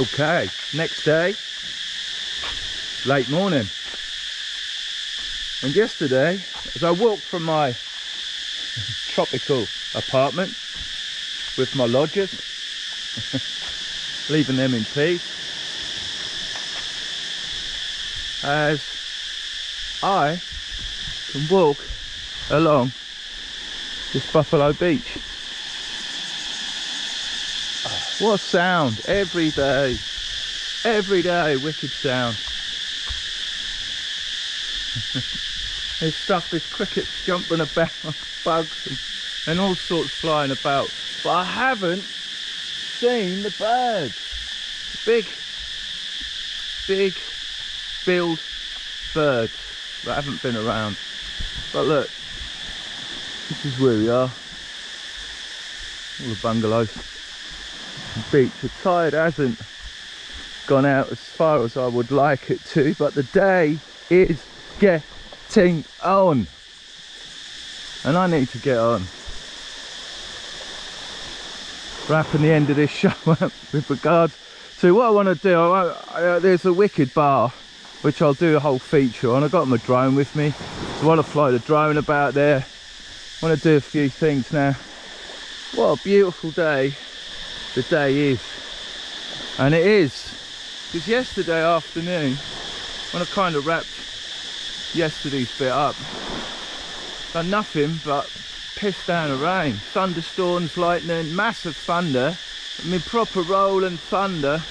Okay, next day, late morning. And yesterday, as I walked from my tropical apartment with my lodgers, leaving them in peace, as I can walk along this Buffalo Beach. What sound every day, every day, wicked sound. There's stuff, there's crickets jumping about, bugs and, and all sorts flying about. But I haven't seen the birds. Big, big billed birds that haven't been around. But look, this is where we are. All the bungalows. Beach. The tide hasn't gone out as far as I would like it to, but the day is getting on. And I need to get on. Wrapping the end of this show up with regards to what I want to do. I, I, uh, there's a wicked bar which I'll do a whole feature on. I've got my drone with me. So I want to fly the drone about there. I want to do a few things now. What a beautiful day the day is. And it is. Because yesterday afternoon, when I kind of wrapped yesterday's bit up, done nothing but piss down of rain. Thunderstorms, lightning, massive thunder. I mean proper rolling thunder.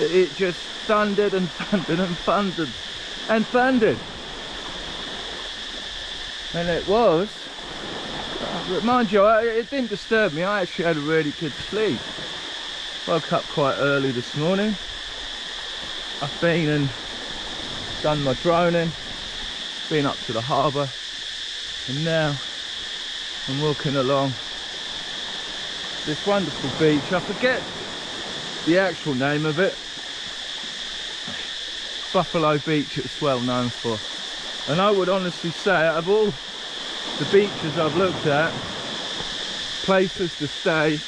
It just thundered and thundered and thundered and thundered. And it was, mind you, it didn't disturb me. I actually had a really good sleep. Woke up quite early this morning. I've been and done my droning, been up to the harbour, and now I'm walking along this wonderful beach. I forget the actual name of it. Buffalo Beach it's well known for. And I would honestly say out of all the beaches I've looked at, places to stay,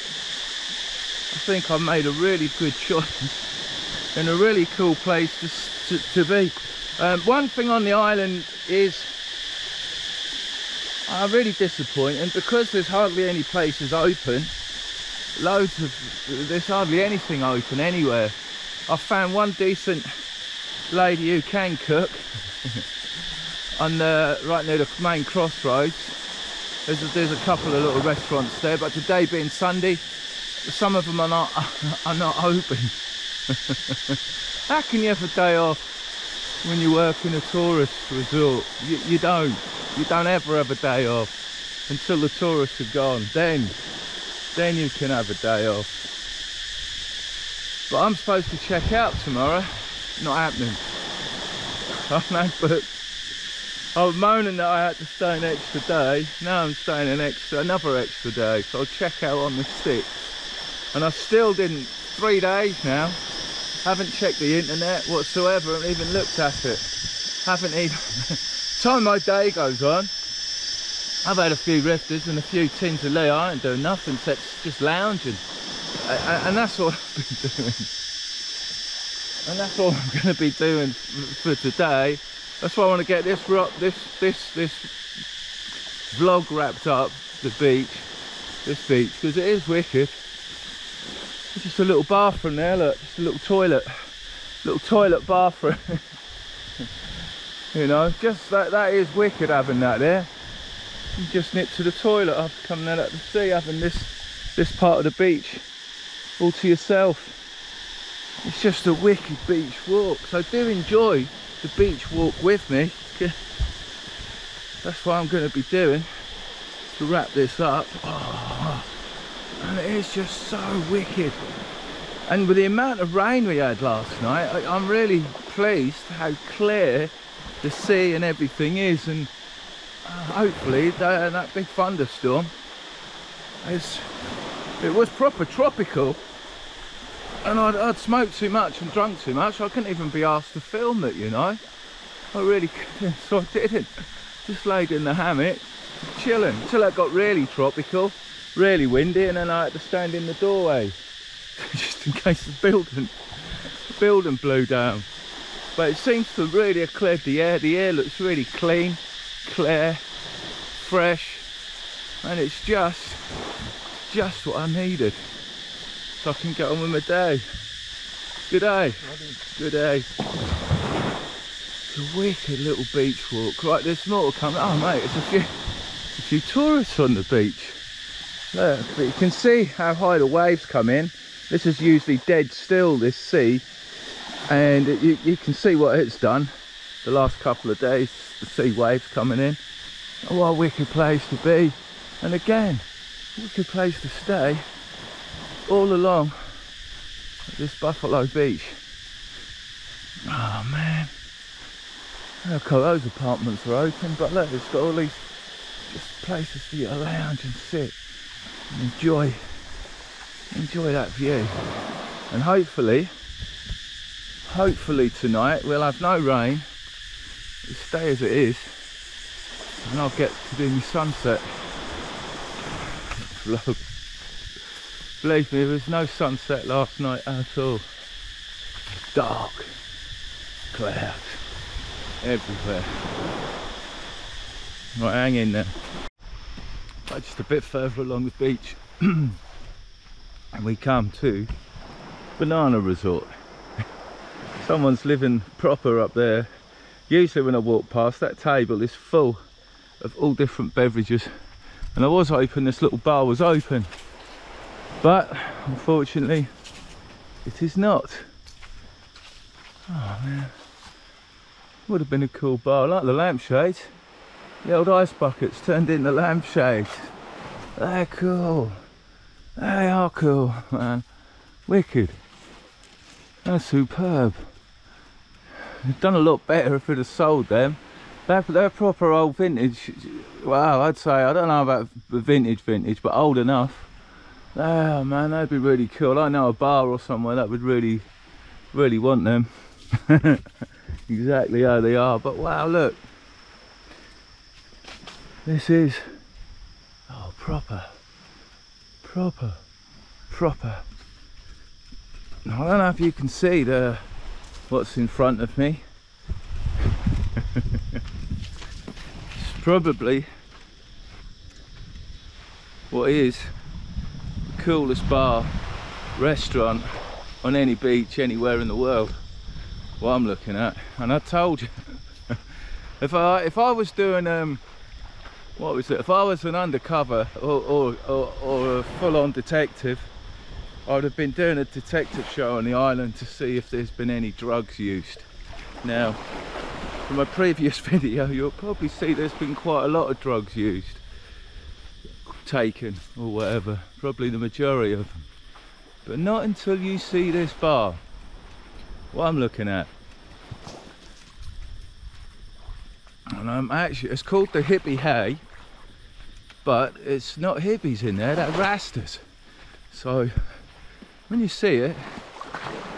I think I made a really good choice and a really cool place to, to, to be. Um, one thing on the island is I'm really disappointed because there's hardly any places open loads of there's hardly anything open anywhere I found one decent lady who can cook on the right near the main crossroads there's a, there's a couple of little restaurants there but today being Sunday some of them are not are not open. How can you have a day off when you work in a tourist resort? You, you don't. You don't ever have a day off until the tourists are gone. Then then you can have a day off. But I'm supposed to check out tomorrow. Not happening. I'm not booked I was moaning that I had to stay an extra day. Now I'm staying an extra another extra day. So I'll check out on the 6th and I still didn't three days now haven't checked the internet whatsoever haven't even looked at it haven't even time my day goes on I've had a few rifters and a few tins of Lee. I ain't doing nothing except just lounging. And that's what I've been doing. And that's all I'm going to be doing for today. That's why I want to get this this this this vlog wrapped up. The beach, this beach, because it is wicked. It's just a little bathroom there. Look, just a little toilet, little toilet bathroom. you know, just that that is wicked having that there. You just nip to the toilet after coming out of the sea having this this part of the beach all to yourself. It's just a wicked beach walk. So do enjoy the beach walk with me. That's what I'm going to be doing to wrap this up. Oh, and it is just so wicked. And with the amount of rain we had last night I, I'm really pleased how clear the sea and everything is. And uh, hopefully that, that big thunderstorm is it was proper tropical. And I'd, I'd, smoked too much and drunk too much. I couldn't even be asked to film it you know. I really couldn't so I didn't. Just laid in the hammock chilling. Until it got really tropical really windy and then I had to stand in the doorway just in case the building a building blew down. But it seems to really have cleared the air. The air looks really clean, clear, fresh, and it's just, just what I needed. So I can get on with my day. Good day. Good day. It's a wicked little beach walk. Right, there's more coming. Oh mate, it's a few, a few tourists on the beach. Look, but you can see how high the waves come in. This is usually dead still, this sea. And you, you can see what it's done the last couple of days, the sea waves coming in. Oh, what a wicked place to be. And again, wicked place to stay all along this Buffalo Beach. Oh man. Look, those apartments are open, but look, it's got all these just places for you to lounge and sit enjoy enjoy that view. And hopefully, hopefully tonight we'll have no rain. It'll stay as it is. And I'll get to do my sunset. Believe me, there was no sunset last night at all. Dark. Clouds. Everywhere. Right, hang in there. Right, just a bit further along the beach. and we come to Banana Resort. Someone's living proper up there. Usually when I walk past, that table is full of all different beverages. And I was hoping this little bar was open but unfortunately it is not oh man would have been a cool bar I like the lampshades the old ice buckets turned into lampshades they're cool they are cool man wicked that's superb they've done a lot better if we'd have sold them they're, they're proper old vintage wow I'd say I don't know about vintage vintage but old enough Oh man, that'd be really cool. I know a bar or somewhere that would really, really want them. exactly how they are. But wow, look. This is, oh, proper, proper, proper. I don't know if you can see the what's in front of me. it's probably what is the coolest bar, restaurant on any beach anywhere in the world. What I'm looking at. And I told you, if I if I was doing um what was it? If I was an undercover or or, or, or a full-on detective, I would have been doing a detective show on the island to see if there's been any drugs used. Now, from my previous video, you'll probably see there's been quite a lot of drugs used taken or whatever probably the majority of them but not until you see this bar what I'm looking at and I'm actually it's called the hippie hay but it's not hippies in there they're rastas so when you see it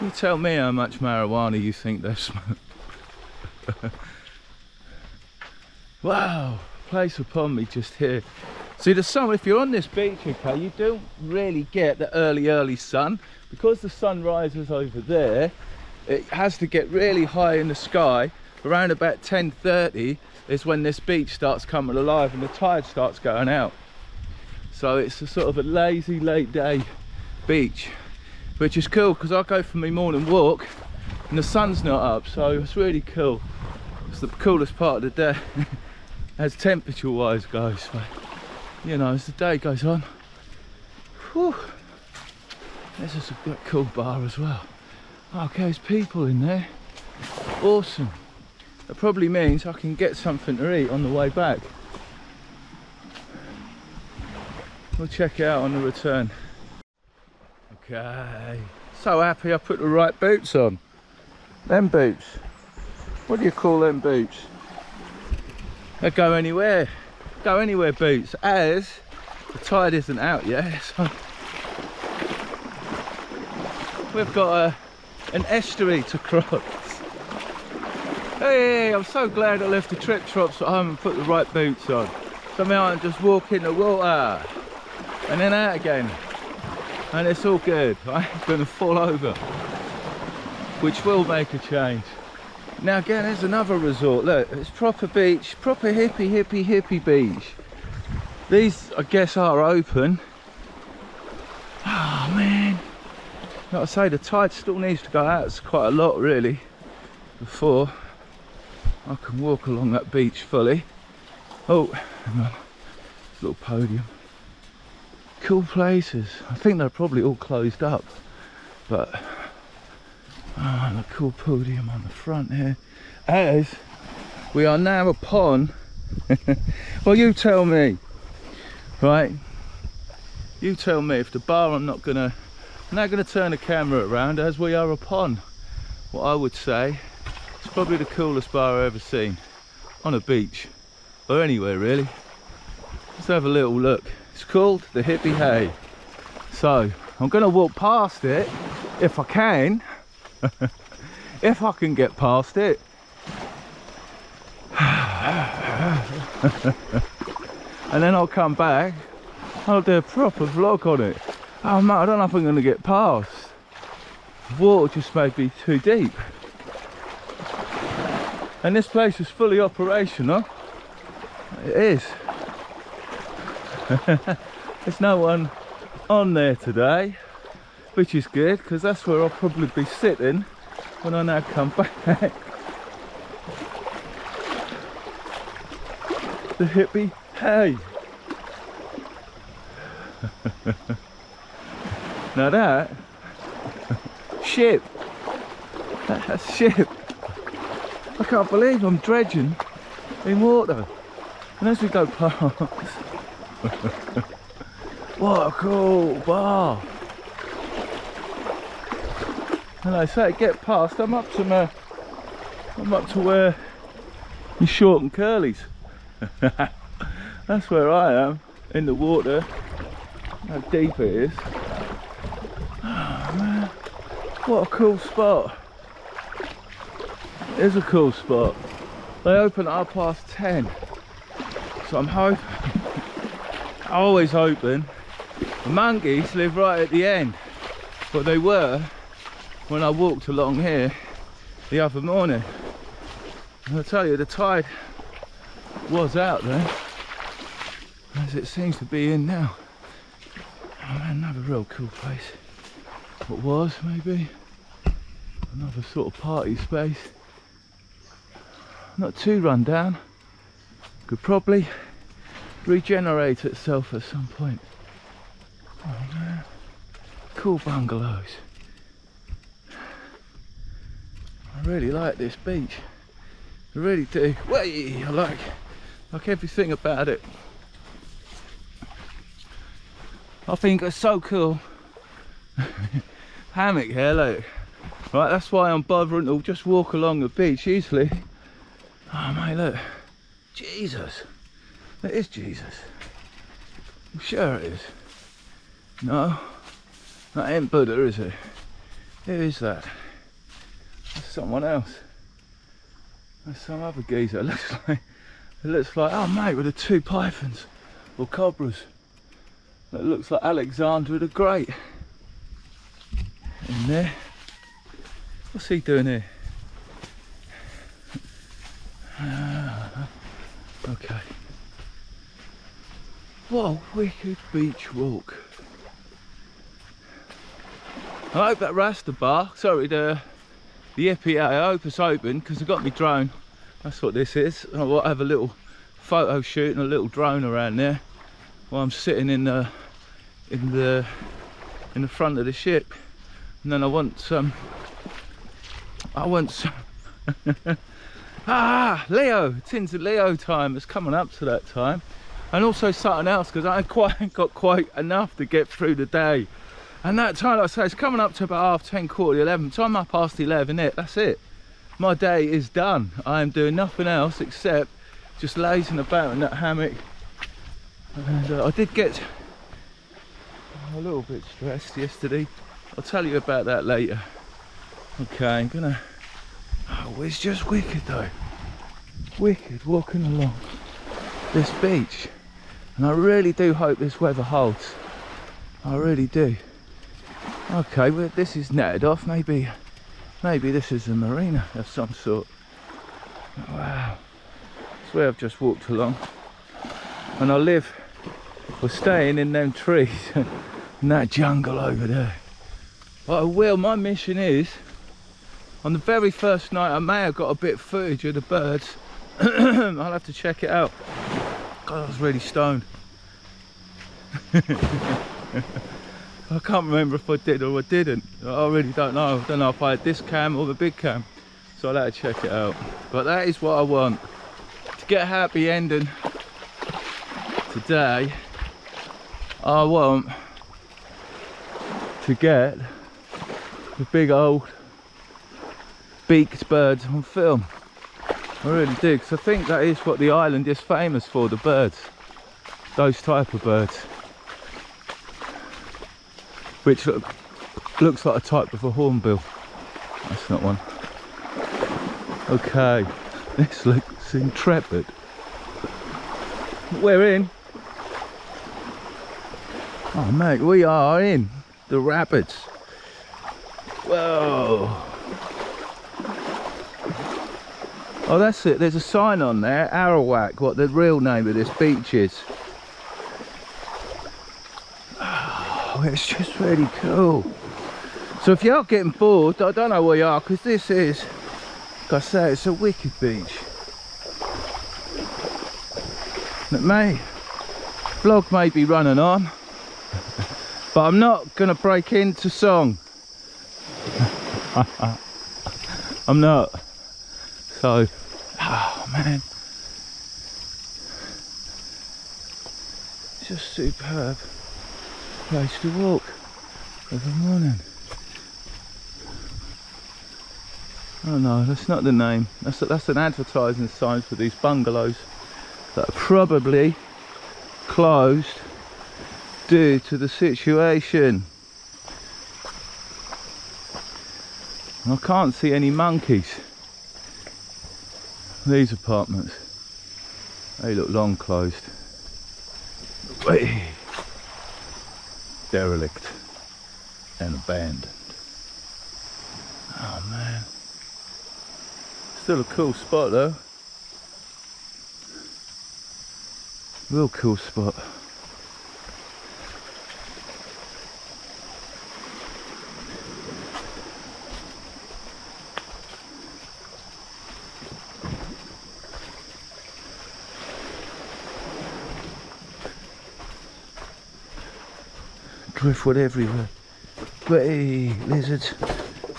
you tell me how much marijuana you think they smoke wow place upon me just here See the sun, if you're on this beach, okay, you don't really get the early, early sun. Because the sun rises over there, it has to get really high in the sky. Around about 10.30 is when this beach starts coming alive and the tide starts going out. So it's a sort of a lazy late day beach, which is cool because I go for my morning walk and the sun's not up. So it's really cool. It's the coolest part of the day as temperature wise goes But, you know, as the day goes on, whew, this is a cool bar as well. Okay, there's people in there. Awesome. That probably means I can get something to eat on the way back. We'll check it out on the return. Okay. So happy I put the right boots on. Them boots. What do you call them boots? They go anywhere go anywhere boots as the tide isn't out yet so we've got a, an estuary to cross hey I'm so glad I left the trip trops at home and put the right boots on so I can just walk in the water and then out again and it's all good I ain't gonna fall over which will make a change. Now again, there's another resort. Look, it's proper beach, proper hippie, hippie, hippie beach. These, I guess, are open. Oh man, like I say, the tide still needs to go out. It's quite a lot, really, before I can walk along that beach fully. Oh, little podium. Cool places. I think they're probably all closed up, but ah, oh, the cool podium on the front here. As we are now upon. well, you tell me, right? You tell me if the bar I'm not gonna, I'm not gonna turn the camera around as we are upon what I would say it's probably the coolest bar I've ever seen on a beach or anywhere really. Let's have a little look. It's called the Hippie Hay. So I'm gonna walk past it if I can. if I can get past it. and then I'll come back I'll do a proper vlog on it oh man I don't know if I'm going to get past the water just may be too deep and this place is fully operational it is there's no one on there today which is good because that's where I'll probably be sitting when I now come back the hippie hay. now that ship, that's ship. I can't believe I'm dredging in water. And as we go past, what a cool bar. And I say get past, I'm up to my, I'm up to where you short and curlies. That's where I am, in the water. How deep it is. Oh what a cool spot. Is a cool spot. They open at half past 10. So I'm hoping, always hoping, the monkeys live right at the end. But they were when I walked along here the other morning. And I tell you, the tide was out there as it seems to be in now oh man, another real cool place what was maybe another sort of party space not too run down could probably regenerate itself at some point oh man cool bungalows I really like this beach I really do. Way I like like everything about it. I think it's so cool. Hammock here, look. Right, that's why I'm bothering to just walk along the beach easily. Ah, oh mate, look. Jesus. It is Jesus. I'm sure it is. No. That ain't Buddha, is it? Who is that? That's someone else. That's some other geezer. It looks like it looks like, oh mate, with the two pythons or cobras. It looks like Alexander the Great. In there. What's he doing here? Uh, okay. What a wicked beach walk. I hope that Rasta bar, sorry, the, the EPA, I hope it's open because I've got my drone that's what this is I'll have a little photo shoot and a little drone around there while I'm sitting in the in the in the front of the ship and then I want some I want some ah Leo it's into Leo time it's coming up to that time and also something else because I've quite got quite enough to get through the day and that time like I say it's coming up to about half 10 quarter 11 time I past 11 it that's it my day is done. I am doing nothing else except just lazing about in that hammock. And uh, I did get a little bit stressed yesterday. I'll tell you about that later. Okay, I'm gonna... Oh, it's just wicked though. Wicked walking along this beach. And I really do hope this weather holds. I really do. Okay, well this is netted off. Maybe Maybe this is a marina of some sort. Wow. That's where I've just walked along. And I live, we're staying in them trees in that jungle over there. But I will, my mission is, on the very first night, I may have got a bit of footage of the birds. I'll have to check it out. God, I was really stoned. I can't remember if I did or I didn't. I really don't know. I don't know if I had this cam or the big cam. So I'll have to check it out. But that is what I want. To get a happy ending today, I want to get the big old beaked birds on film. I really do, because I think that is what the island is famous for, the birds. Those type of birds which look, looks like a type of a hornbill. That's not one. Okay, this looks intrepid. We're in. Oh mate, we are in the rapids. Whoa. Oh, that's it. There's a sign on there, Arawak, what the real name of this beach is. Oh, it's just really cool. So if you're getting bored, I don't know where you are, because this is, like I say, it's a wicked beach. It may, vlog may be running on, but I'm not going to break into song. I'm not. So, oh man. It's just superb place to walk every morning. Oh no, that's not the name. That's that's an advertising sign for these bungalows that are probably closed due to the situation. I can't see any monkeys. These apartments, they look long closed. Wait derelict and abandoned. Oh man. Still a cool spot though. Real cool spot. Driftwood everywhere. But hey, lizards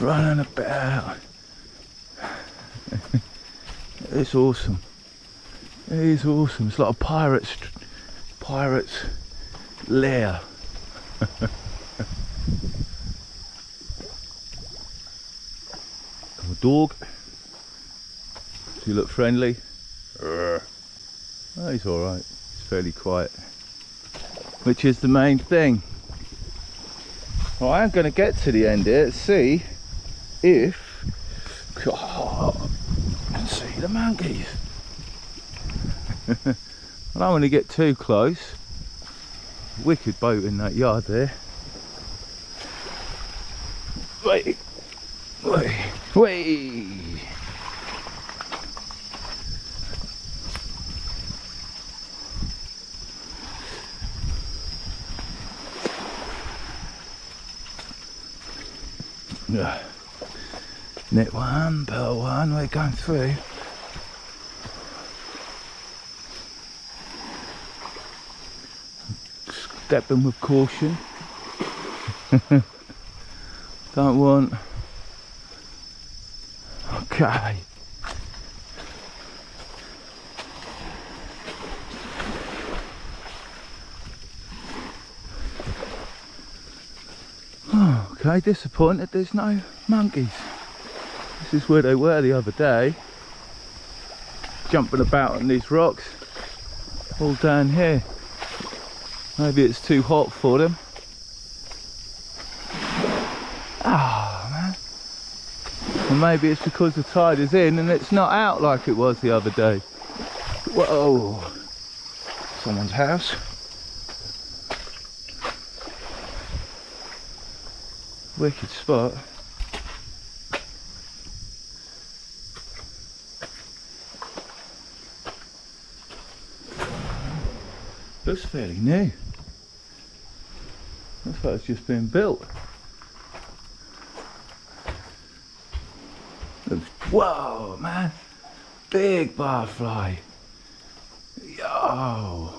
running about. it's awesome. It is awesome. It's like a pirate's pirate's lair. a dog. Does he look friendly? Oh, he's alright. He's fairly quiet. Which is the main thing. Well, I am going to get to the end here, see if I can see the monkeys. I don't want to get too close. Wicked boat in that yard there. Wait, wait, wait. Net one, pearl one, we're going through. Stepping with caution. Don't want. Okay. Okay, disappointed there's no monkeys. This is where they were the other day. Jumping about on these rocks. All down here. Maybe it's too hot for them. Ah, oh, man. And maybe it's because the tide is in and it's not out like it was the other day. Whoa. Someone's house. wicked spot. Looks fairly new. Looks like it's just been built. Looks, whoa, man. Big barfly. Yo.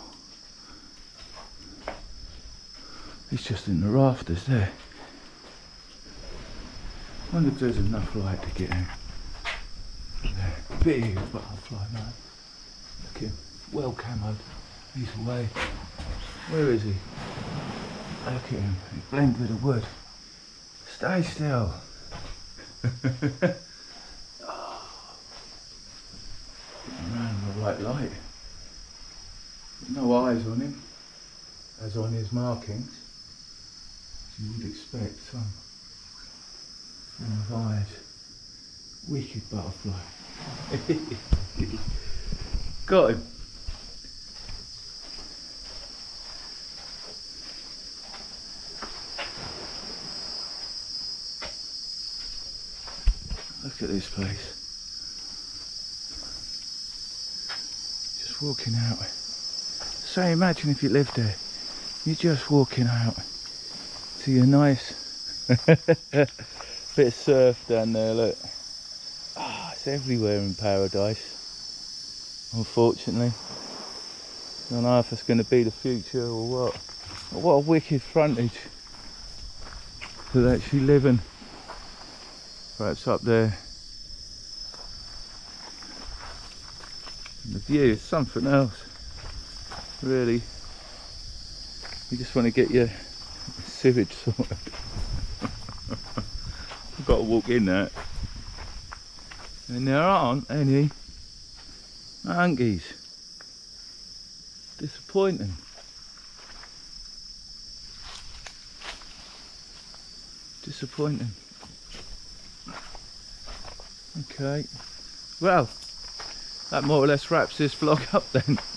He's just in the rafters there wonder if there's enough light to get in. There. Big butterfly, man. Look him. Well camoed. He's away. Where is he? Look at him. He blends with the wood. Stay still. Around the white light. No eyes on him, as on his markings. As you would expect, some of eyes. Wicked butterfly. Got him. Look at this place. Just walking out. So imagine if you lived there. You're just walking out to your nice bit of surf down there, look. Ah, it's everywhere in paradise. Unfortunately. I don't know if it's going to be the future or what. What a wicked frontage to actually living perhaps up there. And the view is something else, really. You just want to get your sewage sorted. Got to walk in that. And there aren't any monkeys. Disappointing. Disappointing. Okay. Well, that more or less wraps this vlog up then.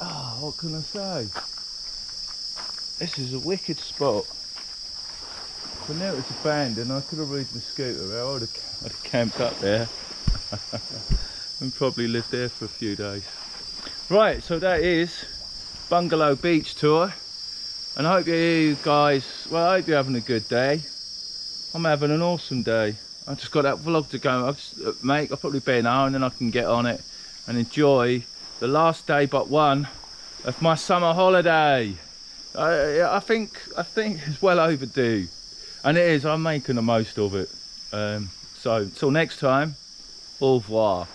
Ah, oh, what can I say? This is a wicked spot. I knew it was abandoned, I could have ridden the scooter. I would have, I'd have camped up there and probably lived there for a few days. Right, so that is Bungalow Beach Tour. And I hope you guys, well, I hope you're having a good day. I'm having an awesome day. I just got that vlog to go just, uh, make. I'll probably be an hour and then I can get on it and enjoy the last day but one of my summer holiday. I, I think I think it's well overdue, and it is. I'm making the most of it. Um, so till next time, au revoir.